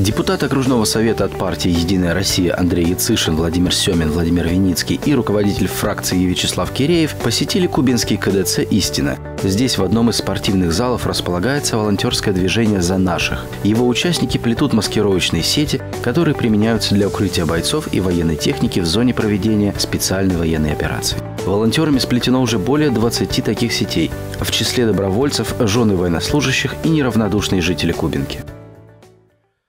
Депутат окружного совета от партии «Единая Россия» Андрей Яцишин, Владимир Семин, Владимир Виницкий и руководитель фракции Вячеслав Киреев посетили кубинский КДЦ «Истина». Здесь в одном из спортивных залов располагается волонтерское движение «За наших». Его участники плетут маскировочные сети, которые применяются для укрытия бойцов и военной техники в зоне проведения специальной военной операции. Волонтерами сплетено уже более 20 таких сетей. В числе добровольцев – жены военнослужащих и неравнодушные жители Кубинки.